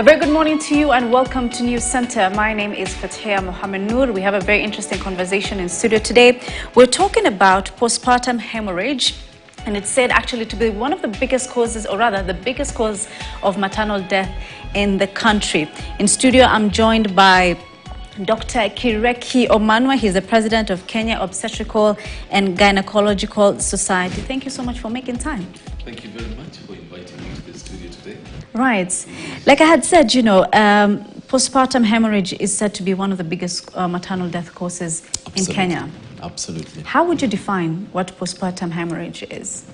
A very good morning to you and welcome to News Center. My name is Fatia Mohamed Noor. We have a very interesting conversation in studio today. We're talking about postpartum hemorrhage. And it's said actually to be one of the biggest causes, or rather, the biggest cause of maternal death in the country. In studio, I'm joined by Dr. Kireki Omanwa. He's the president of Kenya Obstetrical and Gynecological Society. Thank you so much for making time. Thank you very much for Right. Like I had said, you know, um, postpartum hemorrhage is said to be one of the biggest uh, maternal death causes in Kenya. Absolutely. How would you define what postpartum hemorrhage is?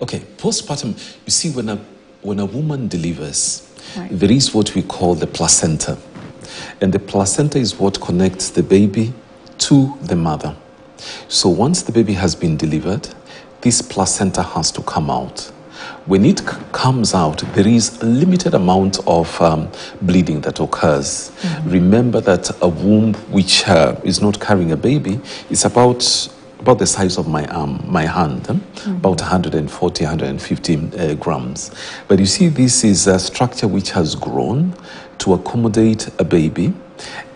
Okay, postpartum, you see, when a, when a woman delivers, Right. there is what we call the placenta. And the placenta is what connects the baby to the mother. So once the baby has been delivered, this placenta has to come out. When it c- comes out, there is a limited amount of um, bleeding that occurs. Remember that a womb which uh, is not carrying a baby is about about the size of my arm, my hand, eh? about 140, 150 uh, grams. But you see, this is a structure which has grown to accommodate a baby.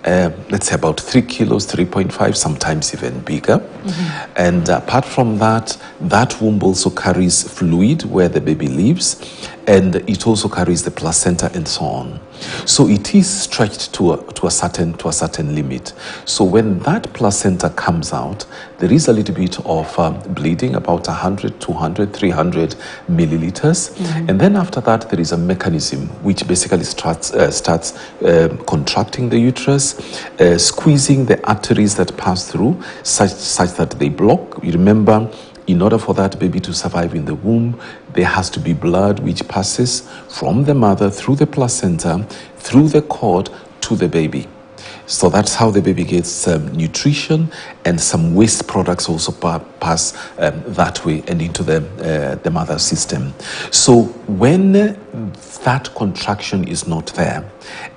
Uh, let's say about three kilos, 3.5, sometimes even bigger. And apart from that, that womb also carries fluid where the baby lives, and it also carries the placenta and so on. So it is stretched to a, to a certain to a certain limit. So when that placenta comes out, there is a little bit of um, bleeding, about 100, 200, 300 milliliters, and then after that there is a mechanism which basically starts uh, starts um contracting the uterus, uh, squeezing the arteries that pass through, such such that they block. You remember in order for that baby to survive in the womb, there has to be blood which passes from the mother through the placenta, through the cord to the baby. So that's how the baby gets um, nutrition, and some waste products also pa- pass um, that way and into the, uh, the mother system. So when that contraction is not there,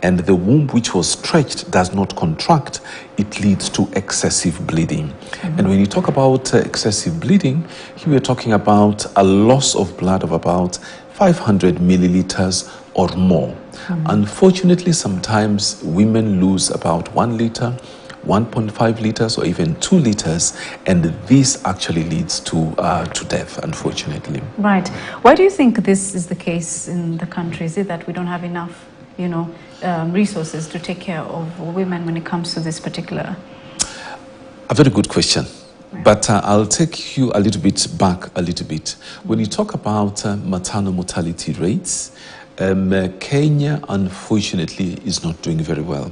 and the womb which was stretched does not contract, it leads to excessive bleeding. And when you talk about uh, excessive bleeding, here we're talking about a loss of blood of about 500 milliliters or more. Unfortunately, sometimes women lose about one liter, 1.5 liters, or even two liters, and this actually leads to, uh, to death, unfortunately. Right. Why do you think this is the case in the country? Is it that we don't have enough, you know, um, resources to take care of women when it comes to this particular? A very good question. But uh, I'll take you a little bit back a little bit. When you talk about uh, maternal mortality rates, um, uh, Kenya unfortunately is not doing very well.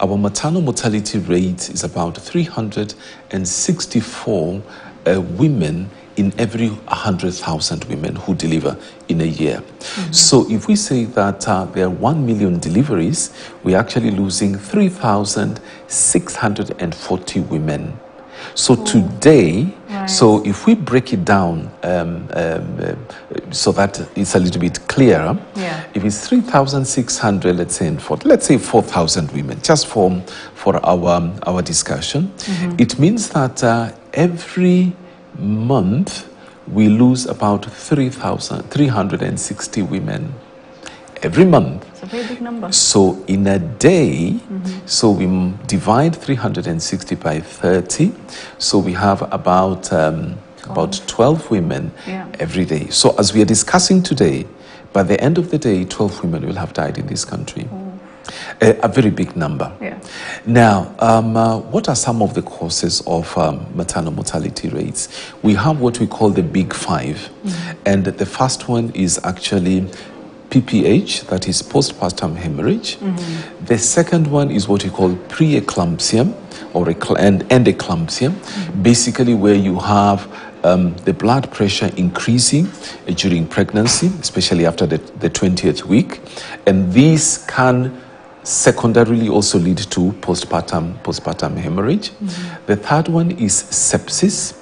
Our maternal mortality rate is about 364 uh, women in every 100,000 women who deliver in a year. So if we say that uh, there are 1 million deliveries, we're actually losing 3,640 women. So today, so if we break it down um, um, uh, so that it's a little bit clearer, Yeah. if it's 3,600, let's say, in four, let's say 4,000 women, just for, for our, our discussion, it means that uh, every month we lose about 3,000, 360 women. Every month. Very big number. So in a day, so we m- divide 360 by 30. So we have about um, about 12 women Yeah. every day. So as we are discussing today, by the end of the day, 12 women will have died in this country. A, a very big number. Yeah. Now, um, uh, what are some of the causes of um, maternal mortality rates? We have what we call the big 5 and the first one is actually PPH, that is postpartum hemorrhage. The second one is what we call preeclampsia or and, and eclampsia, basically where you have um, the blood pressure increasing uh, during pregnancy, especially after the, the 20th week, and this can secondarily also lead to postpartum postpartum hemorrhage. The third one is sepsis.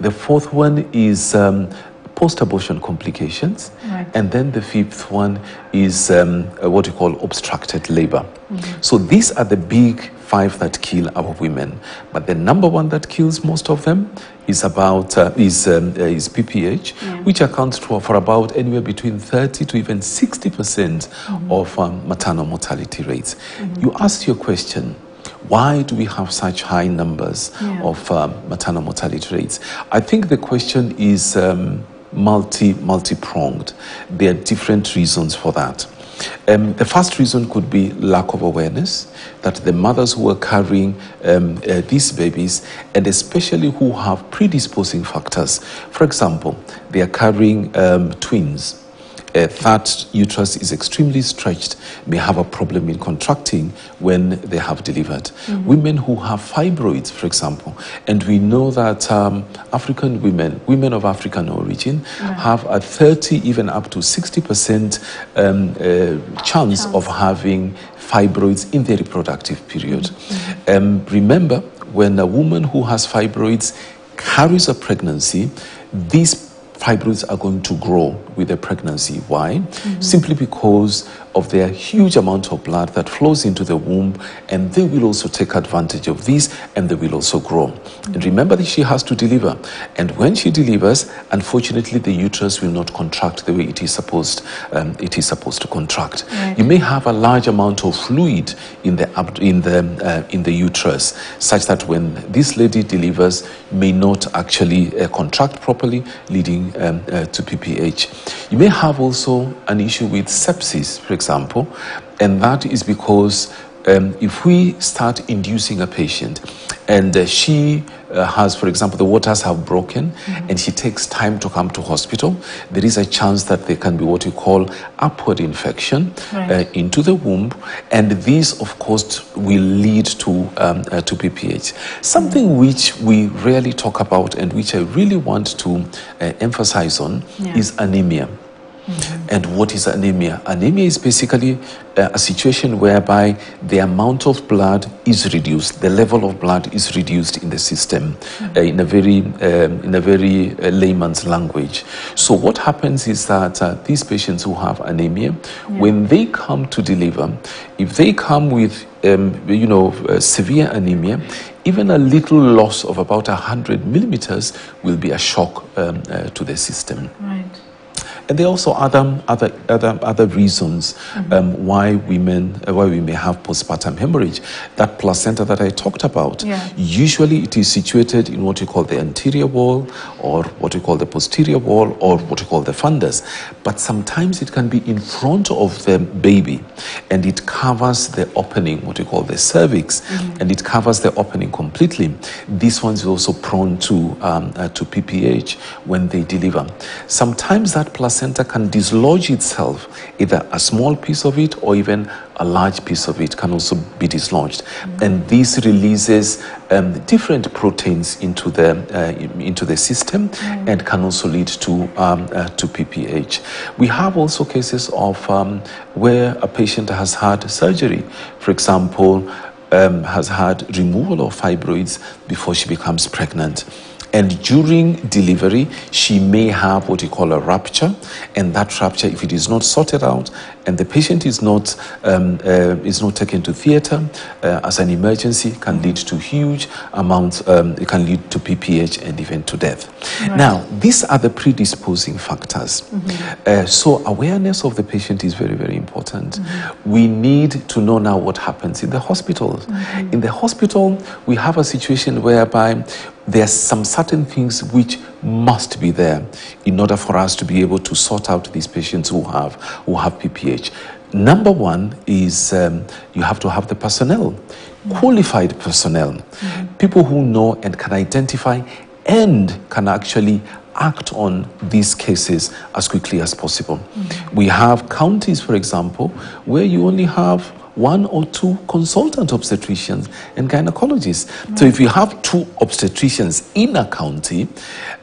The fourth one is um, post abortion complications. Right. And then the fifth one is um, uh, what we call obstructed labor. Mm-hmm. So these are the big five that kill our women. But the number one that kills most of them is about uh, is um, uh, is PPH, which accounts for, for about anywhere between 30 to even 60 percent of um, maternal mortality rates. You asked your question. Why do we have such high numbers Yeah. of um, maternal mortality rates? I think the question is um, multi multi pronged. There are different reasons for that. Um, the first reason could be lack of awareness that the mothers who are carrying um, uh, these babies, and especially who have predisposing factors, for example, they are carrying um, twins uh, that uterus is extremely stretched may have a problem in contracting when they have delivered. Women who have fibroids, for example, and we know that um, African women, women of African origin, have a 30, even up to 60% um, uh, chance of having fibroids in their reproductive period. Um, remember, when a woman who has fibroids carries a pregnancy, these fibroids are going to grow with the pregnancy. Why? Simply because of their huge amount of blood that flows into the womb, and they will also take advantage of this and they will also grow. And remember that she has to deliver. And when she delivers, unfortunately, the uterus will not contract the way it is supposed, um, it is supposed to contract. Right. You may have a large amount of fluid in the, in the, uh, in the uterus, such that when this lady delivers, may not actually uh, contract properly, leading um, uh, to PPH. You may have also an issue with sepsis, for example, and that is because um, if we start inducing a patient and uh, she has, for example, the waters have broken and she takes time to come to hospital, there is a chance that there can be what you call upward infection Right. uh, into the womb, and this, of course, will lead to um, uh, to PPH. Something which we rarely talk about and which I really want to uh, emphasize on Yeah. is anemia. And what is anemia? Anemia is basically uh, a situation whereby the amount of blood is reduced, the level of blood is reduced in the system, uh, in a very um, in a very uh, layman's language. So what happens is that uh, these patients who have anemia, when they come to deliver, if they come with um, you know uh, severe anemia, even a little loss of about 100 millimeters will be a shock um, uh, to the system. Right. And there are also other other other other reasons um, why women uh, why we may have postpartum hemorrhage. That placenta that I talked about. Yeah. Usually, it is situated in what we call the anterior wall, or what we call the posterior wall, or what we call the fundus. But sometimes it can be in front of the baby, and it covers the opening, what we call the cervix, and it covers the opening completely. These ones are also prone to um, uh, to PPH when they deliver. Sometimes that placenta can dislodge itself, either a small piece of it or even a large piece of it can also be dislodged, and this releases um, different proteins into the uh, into the system and can also lead to um, uh, to PPH. We have also cases of um, where a patient has had surgery, for example, um, has had removal of fibroids before she becomes pregnant. And during delivery, she may have what you call a rupture, and that rupture, if it is not sorted out, and the patient is not um, uh, is not taken to theatre uh, as an emergency, can lead to huge amounts. Um, it can lead to PPH and even to death. Now, these are the predisposing factors. Uh, so awareness of the patient is very very important. We need to know now what happens in the hospital. In the hospital, we have a situation whereby there are some certain things which must be there in order for us to be able to sort out these patients who have who have PPH. Number one is um, you have to have the personnel, qualified personnel, people who know and can identify and can actually act on these cases as quickly as possible. We have counties, for example, where you only have one or two consultant obstetricians and gynecologists. So if you have two obstetricians in a county,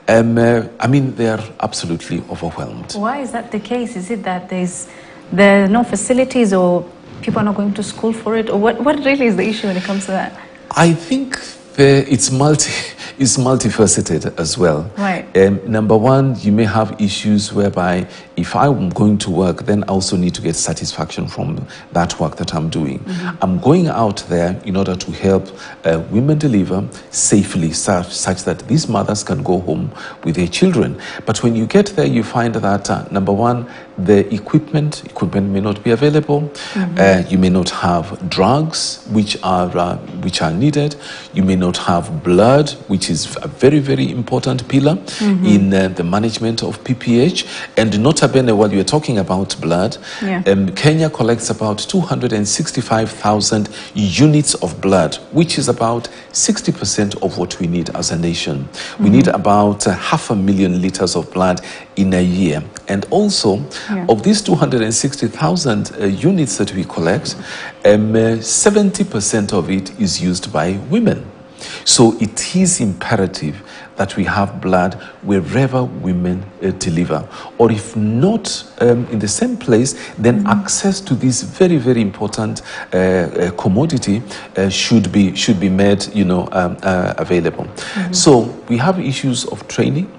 um, uh, I mean, they are absolutely overwhelmed. Why is that the case? Is it that there's there are no facilities or people are not going to school for it? Or what, what really is the issue when it comes to that? I think the, it's multi is multifaceted as well. Right. Um, number one, you may have issues whereby if I'm going to work, then I also need to get satisfaction from that work that I'm doing. Mm-hmm. I'm going out there in order to help uh, women deliver safely, such, such that these mothers can go home with their children. But when you get there, you find that uh, number one, the equipment equipment may not be available. Uh, you may not have drugs which are uh, which are needed. You may not have blood, which is a very very important pillar in uh, the management of PPH. And nota bene, while you're talking about blood, Yeah. um, Kenya collects about 265,000 units of blood, which is about 60% of what we need as a nation. We need about uh, half a million liters of blood in a year. And also, Yeah. of these 260,000 uh, units that we collect, um, uh, 70% of it is used by women. So it is imperative that we have blood wherever women uh, deliver. Or if not um, in the same place, then access to this very, very important uh, uh, commodity uh, should be should be made, you know, um, uh, available. So we have issues of training.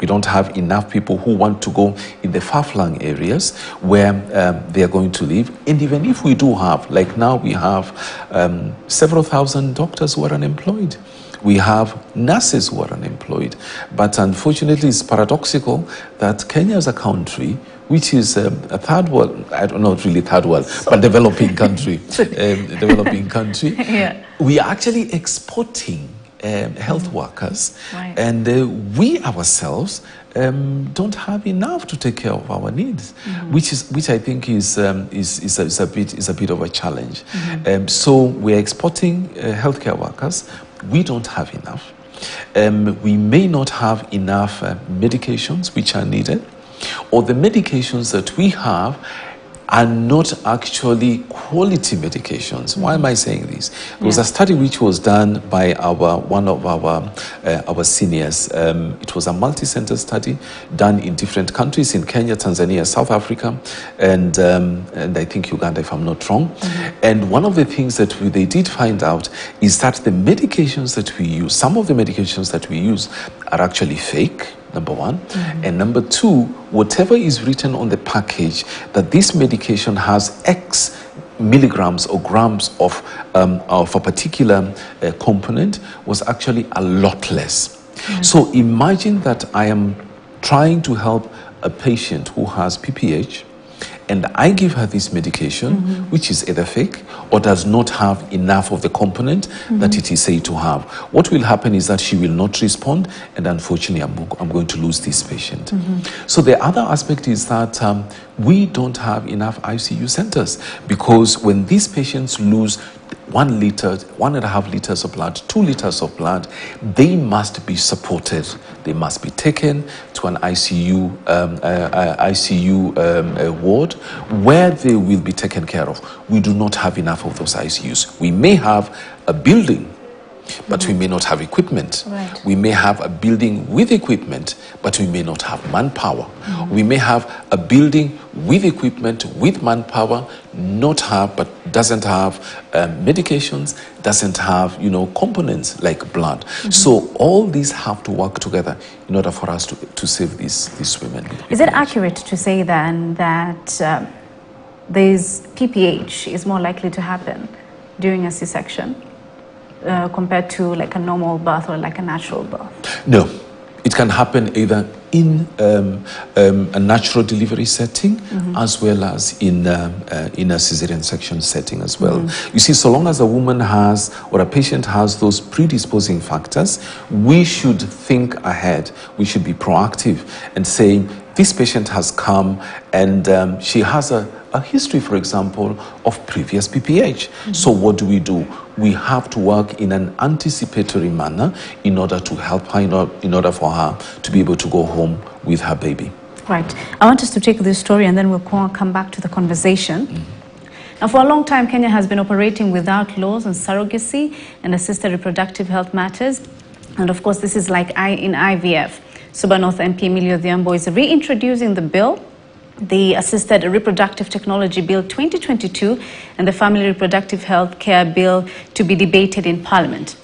We don't have enough people who want to go in the far-flung areas where um, they are going to live. And even if we do have, like now we have um, several thousand doctors who are unemployed. We have nurses who are unemployed. But unfortunately, it's paradoxical that Kenya is a country which is um, a third world, I don't know, really third world, but developing country, um, developing country. Yeah. We are actually exporting um, health workers, Right. and uh, we ourselves um, don't have enough to take care of our needs, which is which I think is um, is, is, a, is a bit is a bit of a challenge. Um, so we're exporting uh, healthcare workers. We don't have enough. Um, we may not have enough uh, medications which are needed, or the medications that we have are not actually quality medications. Why am I saying this? There was Yeah. a study which was done by our one of our uh, our seniors. Um, it was a multi-center study done in different countries in Kenya, Tanzania, South Africa, and um, and I think Uganda, if I'm not wrong. And one of the things that we, they did find out is that the medications that we use, some of the medications that we use, are actually fake number one. And number two, whatever is written on the package that this medication has X milligrams or grams of, um, of a particular uh, component was actually a lot less. So imagine that I am trying to help a patient who has PPH and I give her this medication, mm-hmm. which is either fake or does not have enough of the component that it mm-hmm. is said to have. What will happen is that she will not respond, and unfortunately, I'm, I'm going to lose this patient. Mm-hmm. So, the other aspect is that um, we don't have enough ICU centers because when these patients lose one liter, one and a half liters of blood, two liters of blood, they must be supported. They must be taken to an ICU, um, uh, ICU um, uh, ward where they will be taken care of. We do not have enough of those ICUs. We may have a building, but we may not have equipment. Right. We may have a building with equipment, but we may not have manpower. We may have a building with equipment, with manpower, not have, but doesn't have um, medications, doesn't have, you know, components like blood. So all these have to work together in order for us to, to save these, these women. Is it accurate to say then that um, there's PPH is more likely to happen during a C-section uh, compared to like a normal birth or like a natural birth? No, it can happen either in um, um, a natural delivery setting as well as in, um, uh, in a cesarean section setting as well. You see, so long as a woman has or a patient has those predisposing factors, we should think ahead. We should be proactive and saying, this patient has come and um, she has a, a history, for example, of previous PPH. So, what do we do? We have to work in an anticipatory manner in order to help her, in order, in order for her to be able to go home with her baby. Right. I want us to take this story and then we'll come back to the conversation. Now, for a long time, Kenya has been operating without laws on surrogacy and assisted reproductive health matters. And of course, this is like I in IVF. Suba North MP Millie Odhiambo is reintroducing the bill, the Assisted Reproductive Technology Bill 2022, and the Family Reproductive Health Care Bill to be debated in Parliament.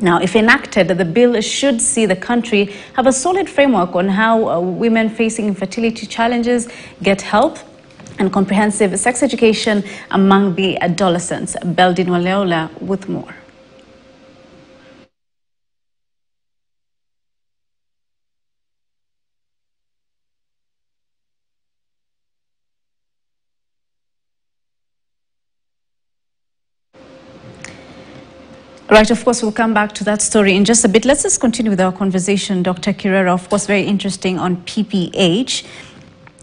Now, if enacted, the bill should see the country have a solid framework on how uh, women facing infertility challenges get help and comprehensive sex education among the adolescents. Beldin Waleola with more. Right, of course, we'll come back to that story in just a bit. Let's just continue with our conversation, Dr. Kirera. Of course, very interesting on PPH.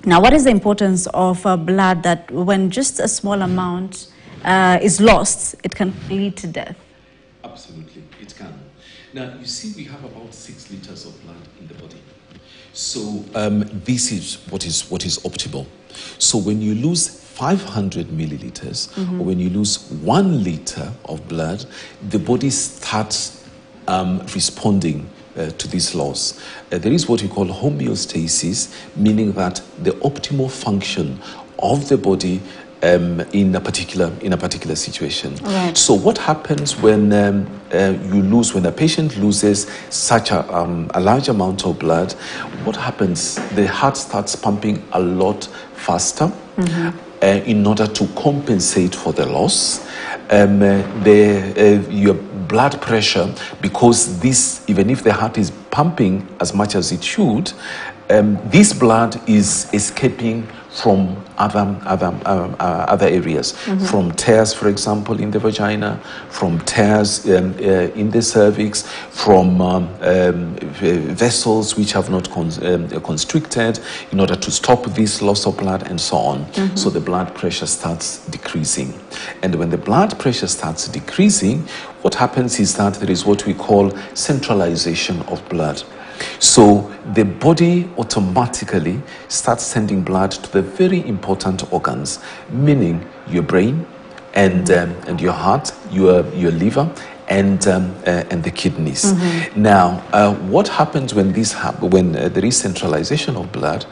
Now, what is the importance of uh, blood that when just a small amount uh, is lost, it can lead to death? Absolutely, it can. Now, you see, we have about six liters of blood in the body. So, um, this is what is what is optimal. So, when you lose 500 milliliters, mm-hmm. or when you lose one liter of blood, the body starts um, responding uh, to this loss. Uh, there is what we call homeostasis, meaning that the optimal function of the body um, in a particular in a particular situation. Right. So, what happens when um, uh, you lose when a patient loses such a, um, a large amount of blood? What happens? The heart starts pumping a lot faster. Mm-hmm uh, in order to compensate for the loss. Um, uh, the, uh, your blood pressure, because this, even if the heart is pumping as much as it should, um, this blood is escaping from other, other, um, uh, other areas, mm-hmm. from tears, for example, in the vagina, from tears um, uh, in the cervix, from um, um vessels which have not con- um, constricted in order to stop this loss of blood and so on. Mm-hmm. So the blood pressure starts decreasing. And when the blood pressure starts decreasing, what happens is that there is what we call centralization of blood. So the body automatically starts sending blood to the very important organs, meaning your brain and, um, and your heart, your, your liver, and um, uh, and the kidneys. Mm-hmm. Now, uh, what happens when this happens? When uh, there is centralization of blood,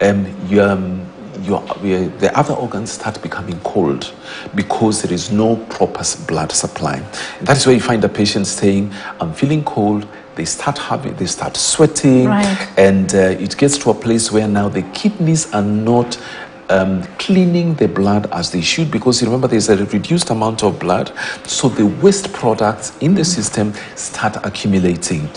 um, you, um, your, the other organs start becoming cold because there is no proper blood supply. And that is where you find the patient saying, "I'm feeling cold." They start having, they start sweating, right. and uh, it gets to a place where now the kidneys are not um, cleaning the blood as they should because you remember there's a reduced amount of blood, so the waste products in the system start accumulating.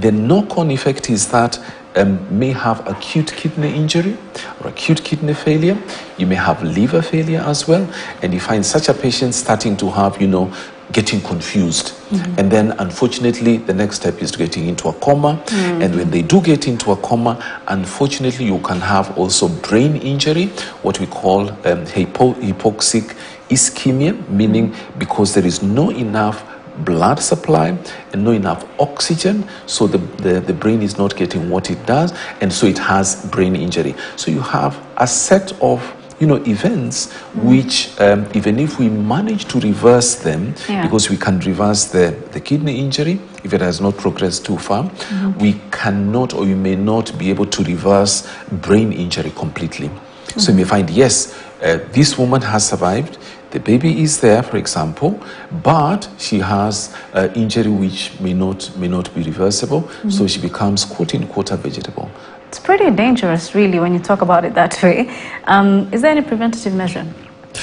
The knock on effect is that um, may have acute kidney injury or acute kidney failure. You may have liver failure as well. And you find such a patient starting to have, you know, getting confused. Mm-hmm. And then, unfortunately, the next step is getting into a coma. Mm-hmm. And when they do get into a coma, unfortunately, you can have also brain injury, what we call um, hypo- hypoxic ischemia, meaning because there is no enough blood supply and not enough oxygen so the, the, the brain is not getting what it does and so it has brain injury so you have a set of you know, events mm-hmm. which, um, even if we manage to reverse them, yeah. because we can reverse the, the kidney injury if it has not progressed too far, mm-hmm. we cannot or we may not be able to reverse brain injury completely. Mm-hmm. So you may find, yes, uh, this woman has survived. The baby is there, for example, but she has uh, injury which may not may not be reversible. Mm-hmm. So she becomes quote unquote a vegetable. It's pretty dangerous, really, when you talk about it that way. Um, is there any preventative measure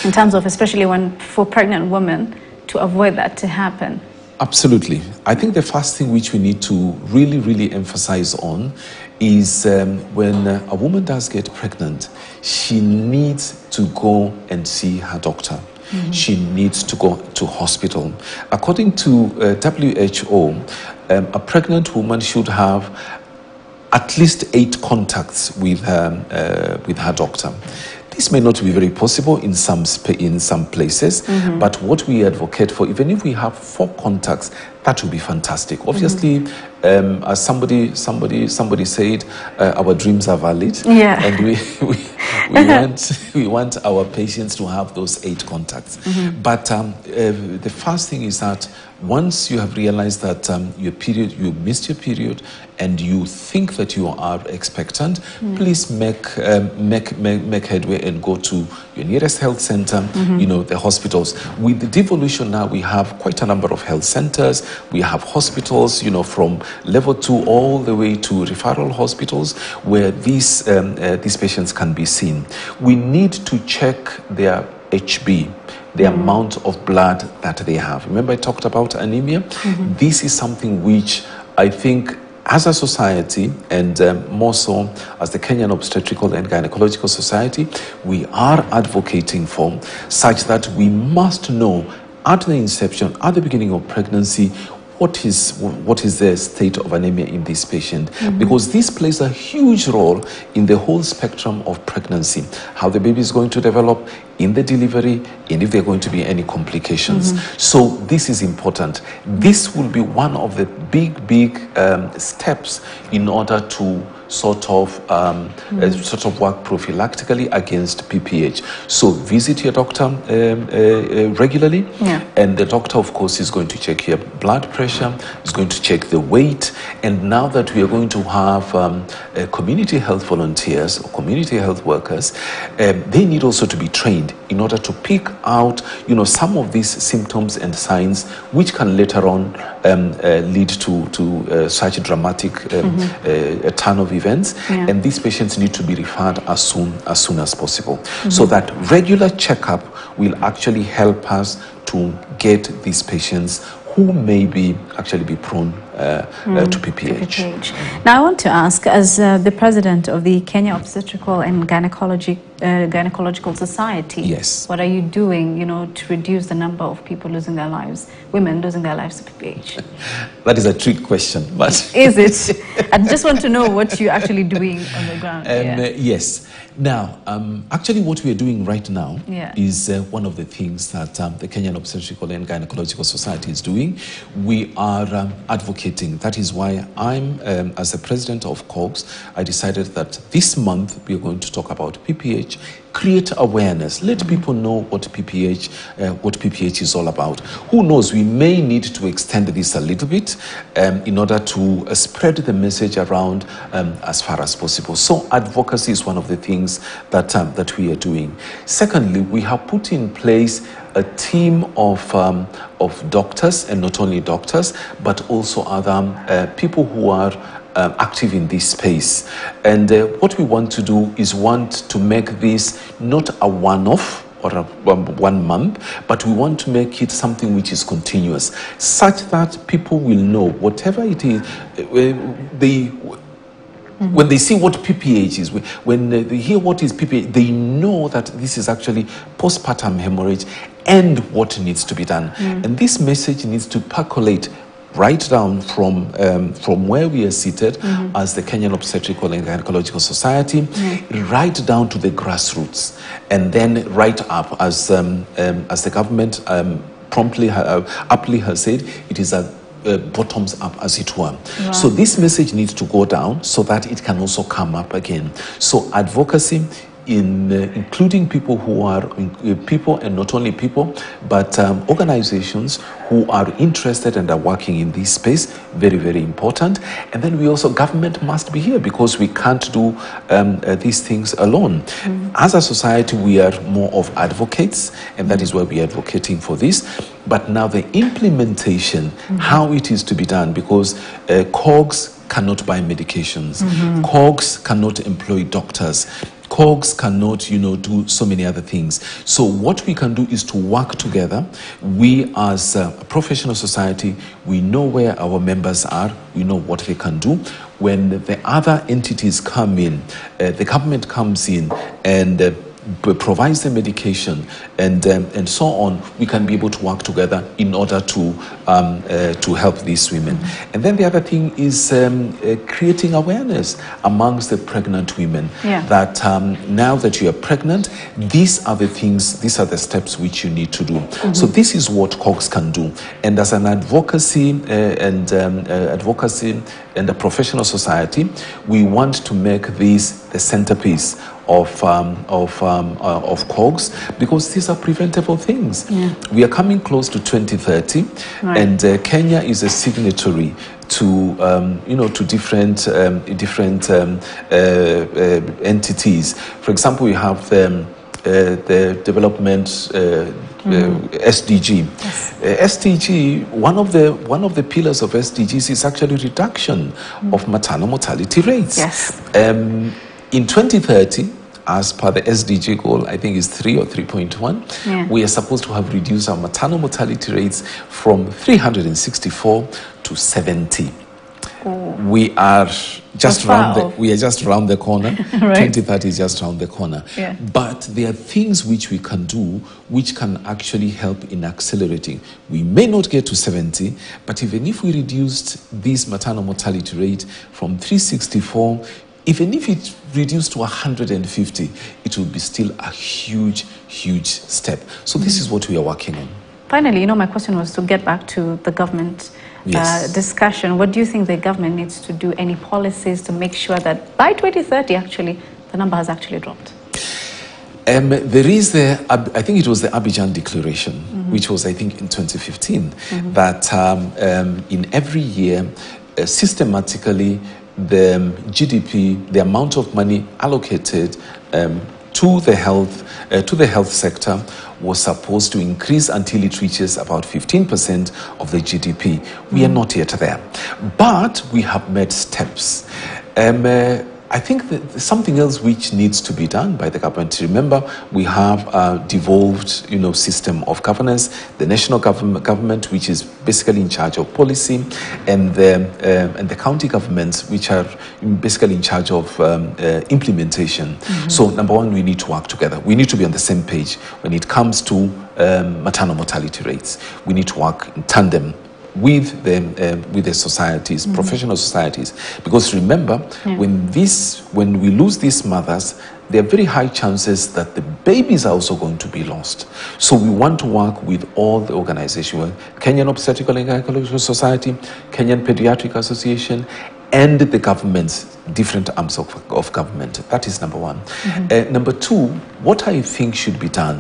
in terms of, especially when for pregnant women, to avoid that to happen? Absolutely. I think the first thing which we need to really, really emphasize on is um, when a woman does get pregnant, she needs to go and see her doctor. Mm-hmm. She needs to go to hospital. According to uh, WHO, um, a pregnant woman should have at least eight contacts with her, uh, with her doctor. This may not be very possible in some in some places, mm-hmm. but what we advocate for, even if we have four contacts, that would be fantastic. Obviously, mm-hmm. um, as somebody somebody somebody said, uh, our dreams are valid, yeah. and we we, we want we want our patients to have those eight contacts. Mm-hmm. But um, uh, the first thing is that once you have realized that um, your period, you missed your period, and you think that you are expectant, mm. please make, um, make, make, make headway and go to your nearest health center, mm-hmm. you know, the hospitals. With the devolution now, we have quite a number of health centers. We have hospitals, you know, from level two all the way to referral hospitals where these, um, uh, these patients can be seen. We need to check their HB the amount of blood that they have. Remember, I talked about anemia? Mm-hmm. This is something which I think as a society, and um, more so as the Kenyan Obstetrical and Gynecological Society, we are advocating for such that we must know at the inception, at the beginning of pregnancy, what is what is the state of anemia in this patient mm-hmm. because this plays a huge role in the whole spectrum of pregnancy how the baby is going to develop in the delivery and if there are going to be any complications mm-hmm. so this is important this will be one of the big big um, steps in order to sort of um, mm. uh, sort of work prophylactically against PPH. So visit your doctor um, uh, uh, regularly, yeah. and the doctor, of course, is going to check your blood pressure, is going to check the weight, and now that we are going to have um, uh, community health volunteers or community health workers, um, they need also to be trained in order to pick out, you know, some of these symptoms and signs which can later on um, uh, lead to to uh, such dramatic um, mm-hmm. turn of events, yeah. and these patients need to be referred as soon as soon as possible. Mm-hmm. So that regular checkup will actually help us to get these patients who may be actually be prone uh, mm, uh, to PPH. PPH. Now I want to ask, as uh, the president of the Kenya Obstetrical and Gynecology, uh, Gynecological Society, yes. what are you doing, you know, to reduce the number of people losing their lives, women losing their lives to PPH? that is a trick question, but is it? I just want to know what you're actually doing on the ground. Um, yeah. Uh, yes. Now, um, actually, what we are doing right now yeah. is uh, one of the things that um, the Kenyan Obstetrical and Gynecological Society is doing. We are um, That is why I'm, um, as the president of KOGS, I decided that this month we are going to talk about PPH create awareness. Let people know what PPH, uh, what PPH is all about. Who knows? We may need to extend this a little bit um, in order to uh, spread the message around um, as far as possible. So advocacy is one of the things that um, that we are doing. Secondly, we have put in place a team of, um, of doctors, and not only doctors, but also other uh, people who are um, active in this space. And uh, what we want to do is want to make this not a one off or a, one month, but we want to make it something which is continuous, such that people will know whatever it is, uh, they Mm-hmm. When they see what PPH is, when they hear what is PPH, they know that this is actually postpartum hemorrhage and what needs to be done. Mm. And this message needs to percolate right down from, um, from where we are seated mm-hmm. as the Kenyan Obstetrical and Gynecological Society, mm-hmm. right down to the grassroots, and then right up as, um, um, as the government um, promptly, uh, aptly has said, it is a uh, bottoms up, as it were. Wow. So this message needs to go down so that it can also come up again. So advocacy in uh, including people who are uh, people and not only people but um, organizations who are interested and are working in this space very very important and then we also government must be here because we can't do um, uh, these things alone mm-hmm. as a society we are more of advocates and that is why we are advocating for this but now the implementation mm-hmm. how it is to be done because uh, KOGS cannot buy medications mm-hmm. KOGS cannot employ doctors KOGS cannot, you know, do so many other things. So what we can do is to work together. We as a professional society, we know where our members are, we know what they can do. When the other entities come in, uh, the government comes in and uh, provides the medication and um, and so on, we can be able to work together in order to um, uh, to help these women. Mm-hmm. And then the other thing is um, uh, creating awareness amongst the pregnant women yeah. that um, now that you are pregnant, these are the things, these are the steps which you need to do. Mm-hmm. So this is what KOGS can do. And as an advocacy uh, and um, uh, advocacy and the professional society, we want to make this the centerpiece of, um, of, um, uh, of KOGS because these are preventable things. Yeah. We are coming close to 2030, right. and uh, Kenya is a signatory to um, you know to different um, different um, uh, uh, entities. For example, we have um, uh, the development uh, SDG. Yes. Uh, SDG, one of the one of the pillars of SDGs is actually reduction mm. of maternal mortality rates. Yes. Um, in 2030, as per the SDG goal, I think is 3 or 3.1, yeah. we are supposed to have reduced our maternal mortality rates from 364 to 70. Oh. We are just round the, we are just round the corner. right. 2030 is just round the corner. Yeah. But there are things which we can do which can actually help in accelerating. We may not get to 70, but even if we reduced this maternal mortality rate from 364 even if it reduced to 150, it would be still a huge, huge step. So this mm. is what we are working on. Finally, you know, my question was to get back to the government yes. uh, discussion. What do you think the government needs to do? Any policies to make sure that by 2030, actually, the number has actually dropped? Um, there is the, I think it was the Abidjan Declaration, mm -hmm. which was, I think, in 2015, mm -hmm. that um, um, in every year, uh, systematically, the um, GDP, the amount of money allocated um, to the health uh, to the health sector was supposed to increase until it reaches about 15% of the GDP. We are not yet there, but we have made steps. Um, uh, I think that something else which needs to be done by the government. Remember, we have a devolved, you know, system of governance. The national government, government which is basically in charge of policy, and the uh, and the county governments, which are basically in charge of um, uh, implementation. Mm -hmm. So, number one, we need to work together. We need to be on the same page when it comes to um, maternal mortality rates. We need to work in tandem with the, uh, with the societies, mm professional societies. Because remember, yeah. when, this, when we lose these mothers, there are very high chances that the babies are also going to be lost. So we want to work with all the organizations, Kenyan Obstetrical and Gynecological Society, Kenyan Pediatric Association, and the governments, different arms of, of government. That is number one. Mm -hmm. uh, number two, what I think should be done,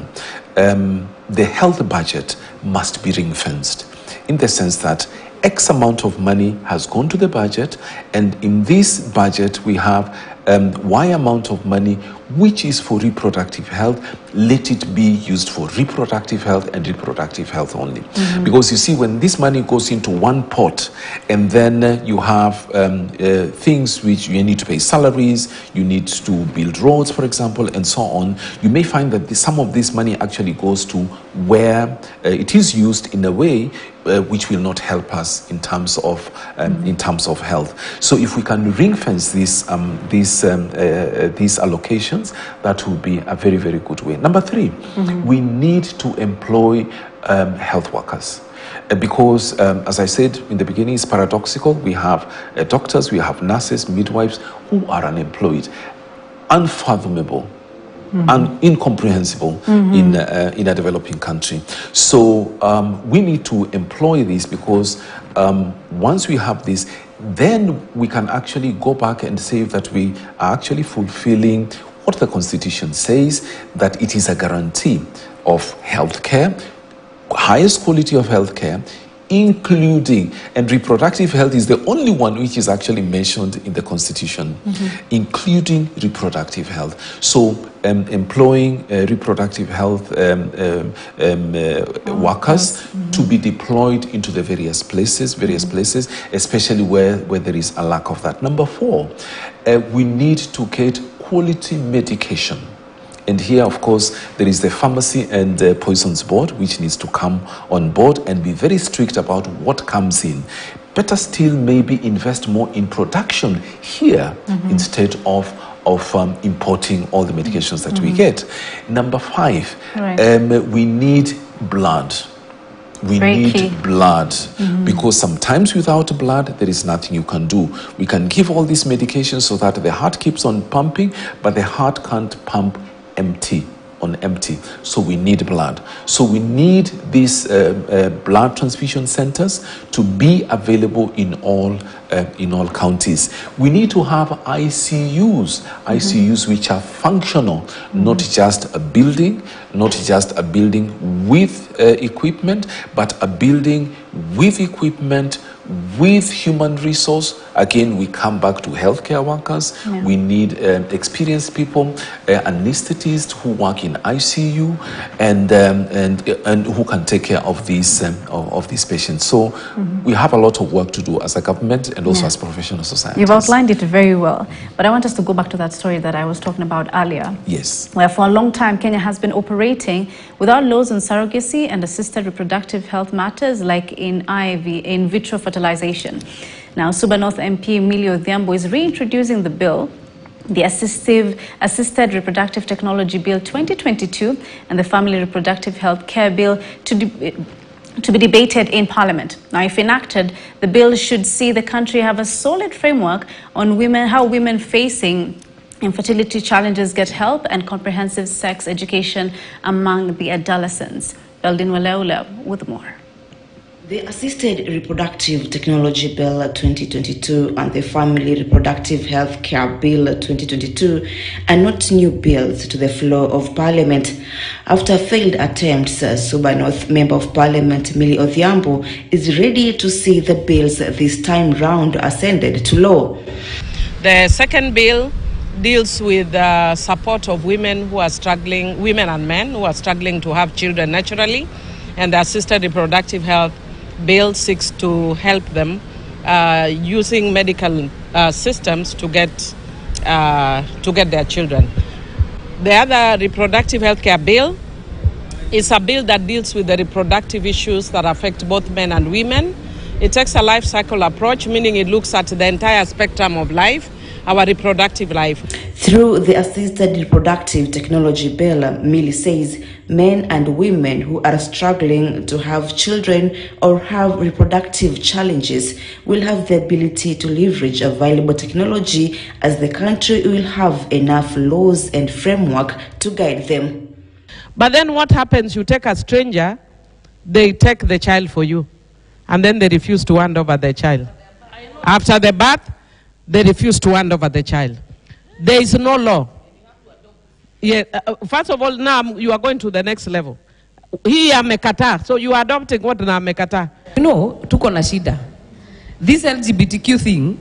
um, the health budget must be ring fenced in the sense that X amount of money has gone to the budget, and in this budget, we have um, Y amount of money which is for reproductive health, let it be used for reproductive health and reproductive health only. Mm -hmm. Because you see, when this money goes into one pot, and then uh, you have um, uh, things which you need to pay salaries, you need to build roads, for example, and so on, you may find that the, some of this money actually goes to where uh, it is used in a way uh, which will not help us in terms of um, mm -hmm. in terms of health. So if we can ring fence this um, these um, uh, uh, these allocations that will be a very, very good way. Number 3 mm-hmm. we need to employ um, health workers uh, because, um, as I said in the beginning, it's paradoxical. We have uh, doctors, we have nurses, midwives who are unemployed. Unfathomable. Mm-hmm. and incomprehensible mm-hmm. in, uh, in a developing country. So um, we need to employ this because um, once we have this, then we can actually go back and say that we are actually fulfilling what the Constitution says that it is a guarantee of health care, highest quality of health care, including, and reproductive health is the only one which is actually mentioned in the Constitution, mm-hmm. including reproductive health. So, um, employing uh, reproductive health um, um, um uh, oh, workers mm-hmm. to be deployed into the various places, various mm-hmm. places, especially where, where there is a lack of that. Number four, uh, we need to get quality medication. And here, of course, there is the Pharmacy and the Poisons Board, which needs to come on board and be very strict about what comes in. Better still, maybe invest more in production here mm-hmm. instead of of um, importing all the medications that mm-hmm. we get. Number five, right. um, we need blood we Very need key. blood mm-hmm. because sometimes without blood there is nothing you can do we can give all these medications so that the heart keeps on pumping but the heart can't pump empty on empty. So we need blood. So we need these uh, uh, blood transfusion centers to be available in all uh, in all counties. We need to have ICUs, mm-hmm. ICUs which are functional, mm-hmm. not just a building, not just a building with uh, equipment, but a building with equipment, with human resource Again, we come back to healthcare workers. Yeah. We need um, experienced people, uh, anesthetists who work in ICU, and um, and and who can take care of these um, of, of, these patients. So mm-hmm. we have a lot of work to do as a government and also yeah. as professional society. You've outlined it very well, but I want us to go back to that story that I was talking about earlier. Yes. Where for a long time Kenya has been operating without laws on surrogacy and assisted reproductive health matters like in IV in vitro fertilization. Now, Suba North MP Millie Odhiambo is reintroducing the bill the Assistive, Assisted Reproductive Technology Bill 2022 and the Family Reproductive Health Care Bill to, to be debated in Parliament. Now, if enacted, the bill should see the country have a solid framework on women, how women facing infertility challenges get help and comprehensive sex education among the adolescents. Beldin Waleula with more. The Assisted Reproductive Technology Bill 2022 and the Family Reproductive Health Care Bill 2022 are not new bills to the floor of Parliament. After failed attempts, Suba North Member of Parliament Millie Odhiambo is ready to see the bills this time round ascended to law. The second bill deals with the support of women who are struggling, women and men who are struggling to have children naturally, and the assisted reproductive health bill seeks to help them uh, using medical uh, systems to get uh, to get their children. The other reproductive health care bill is a bill that deals with the reproductive issues that affect both men and women. It takes a life cycle approach, meaning it looks at the entire spectrum of life, our reproductive life. Through the Assisted Reproductive Technology Bill, Millie says men and women who are struggling to have children or have reproductive challenges will have the ability to leverage available technology as the country will have enough laws and framework to guide them. But then what happens? You take a stranger, they take the child for you, and then they refuse to hand over the child. After the birth, they refuse to hand over the child. There is no law. Yeah, uh, first of all, now you are going to the next level. Hii amekataa. So you are adopting what na amekataa. You know, tuko na shida. This LGBTQ thing,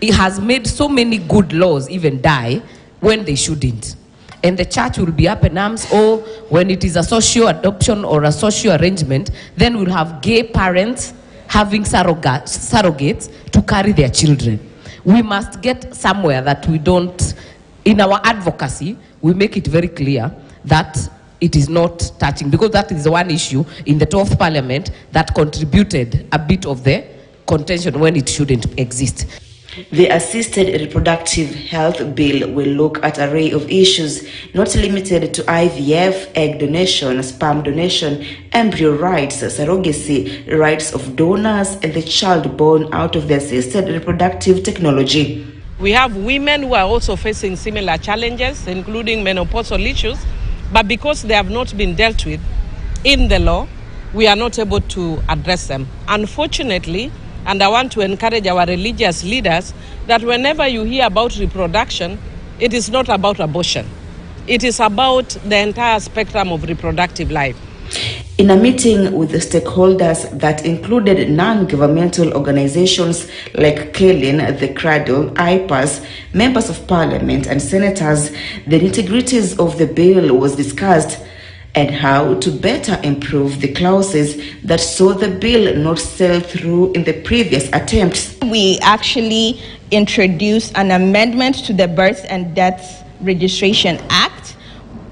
it has made so many good laws even die when they shouldn't. And the church will be up in arms, or when it is a social adoption or a social arrangement, then we'll have gay parents having surrogates to carry their children we must get somewhere that we don't, in our advocacy, we make it very clear that it is not touching, because that is one issue in the 12th parliament that contributed a bit of the contention when it shouldn't exist. The Assisted Reproductive Health Bill will look at array of issues not limited to IVF, egg donation, sperm donation, embryo rights, surrogacy, rights of donors, and the child born out of the assisted reproductive technology. We have women who are also facing similar challenges, including menopausal issues, but because they have not been dealt with in the law, we are not able to address them. Unfortunately, and I want to encourage our religious leaders that whenever you hear about reproduction, it is not about abortion. It is about the entire spectrum of reproductive life. In a meeting with the stakeholders that included non-governmental organizations like KELIN, the Cradle, IPAS, members of parliament and senators, the nitty-gritties of the bill was discussed and how to better improve the clauses that saw the bill not sail through in the previous attempts. We actually introduced an amendment to the Birth and Death Registration Act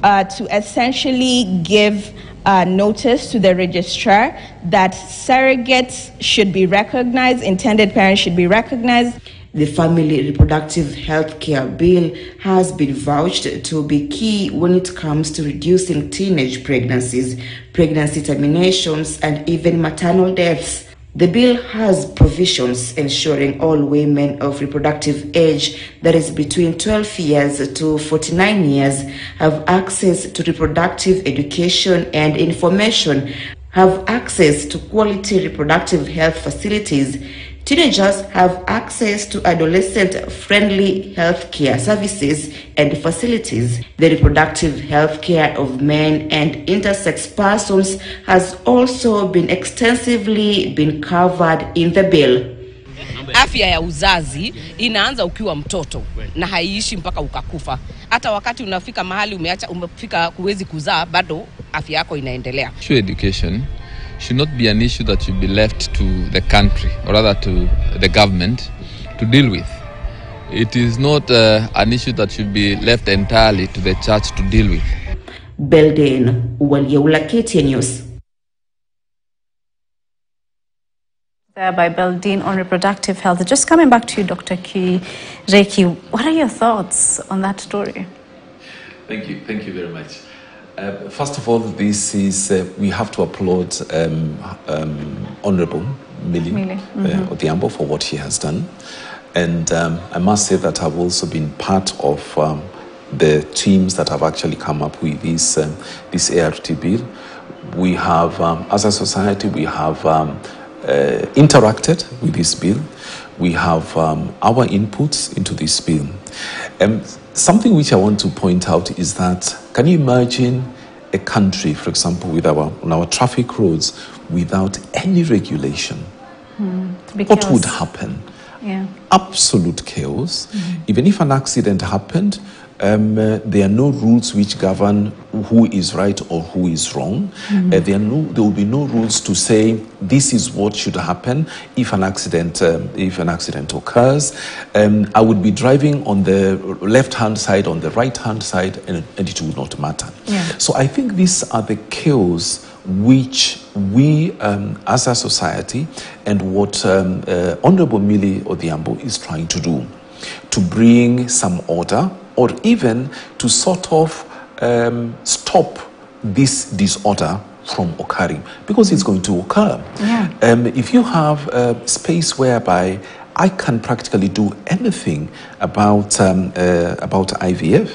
uh, to essentially give uh, notice to the registrar that surrogates should be recognized, intended parents should be recognized. The Family Reproductive Health Care Bill has been vouched to be key when it comes to reducing teenage pregnancies, pregnancy terminations, and even maternal deaths. The bill has provisions ensuring all women of reproductive age that is between 12 years to 49 years have access to reproductive education and information, have access to quality reproductive health facilities, Teenagers have access to adolescent friendly healthcare services and facilities. The reproductive health care of men and intersex persons has also been extensively been covered in the bill. afya ya uzazi inaanza ukiwa mtoto na haiishi mpaka ukakufa. Hata wakati unafika mahali umeacha umefika huwezi kuzaa, bado afya yako inaendelea. Sure education should not be an issue that should be left to the country or rather to the government to deal with. It is not uh, an issue that should be left entirely to the church to deal with. Beldine Walieula KTN News. There by Beldine on reproductive health. Just coming back to you, Dr. Kireki, what are your thoughts on that story? Thank you. Thank you very much. Uh, first of all, this is, uh, we have to applaud um, um, Honorable Millie, Millie, uh, Odhiambo for what she has done. And um, I must say that I've also been part of um, the teams that have actually come up with this, um, this ART bill. We have, um, as a society, we have um, uh, interacted with this bill. We have um, our inputs into this bill. Um, something which I want to point out is that can you imagine a country, for example, with our, on our traffic roads without any regulation? Hmm, what would happen? Yeah. absolute chaos. Mm-hmm. Even if an accident happened, um, uh, there are no rules which govern who is right or who is wrong. Uh, there, no, there will be no rules to say this is what should happen if an accident um, if an accident occurs. Um, I would be driving on the left hand side, on the right hand side, and, and it would not matter. Yeah. So I think these are the chaos which we um, as a society and what um, uh, Honorable Millie Odhiambo is trying to do to bring some order or even to sort of um, stop this disorder from occurring because it's going to occur. Yeah. Um, if you have a space whereby I can practically do anything about, um, uh, about IVF,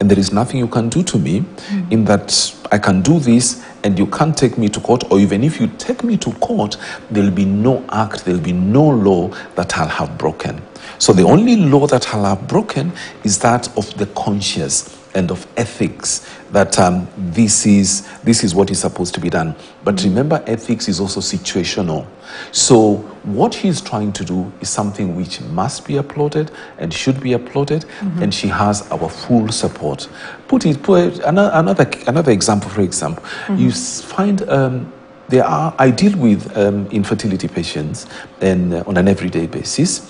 and there is nothing you can do to me in that I can do this and you can't take me to court, or even if you take me to court, there'll be no act, there'll be no law that I'll have broken. So the only law that I'll have broken is that of the conscience and of ethics that um, this is this is what is supposed to be done. But remember ethics is also situational. So what he's trying to do is something which must be applauded and should be applauded and she has our full support. Put it put another another, another example for example. You find um, there are i deal with um, infertility patients and uh, on an everyday basis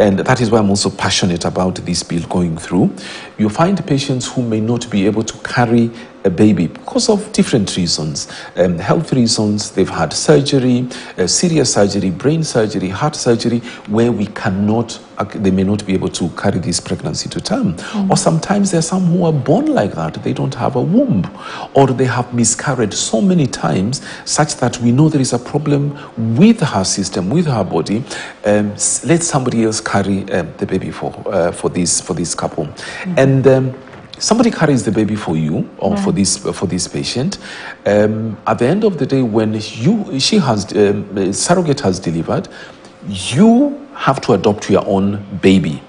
and that is why I'm also passionate about this bill going through. You find patients who may not be able to carry a baby because of different reasons um, health reasons, they've had surgery, uh, serious surgery, brain surgery, heart surgery, where we cannot, uh, they may not be able to carry this pregnancy to term. Or sometimes there are some who are born like that, they don't have a womb, or they have miscarried so many times such that we know there is a problem with her system, with her body. Um, let somebody else carry um, the baby for, uh, for, this, for this couple. And um, somebody carries the baby for you or for this for this patient um, at the end of the day when you she has um, surrogate has delivered you have to adopt your own baby.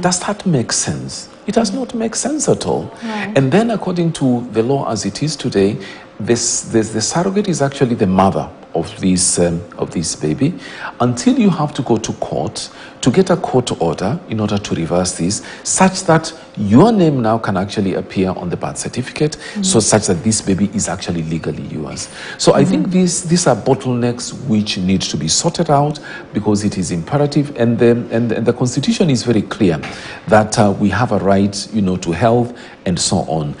Does that make sense? It does not make sense at all. And then according to the law as it is today this, this the surrogate is actually the mother of this um, of this baby until you have to go to court to get a court order in order to reverse this such that your name now can actually appear on the birth certificate so such that this baby is actually legally yours. So i think these these are bottlenecks which need to be sorted out because it is imperative and the, and, and the constitution is very clear that uh, we have a right you know to health and so on.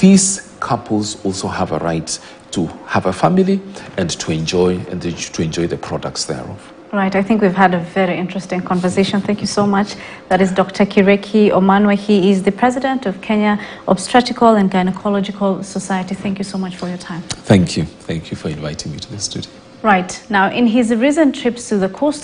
These couples also have a right to have a family and to enjoy and to enjoy the products thereof Right, I think we've had a very interesting conversation. Thank you so much. That is Dr. Kireki Omanwa. He is the president of Kenya Obstetrical and Gynecological Society. Thank you so much for your time. thank you thank you for inviting me to the studio Right, now in his recent trips to the coast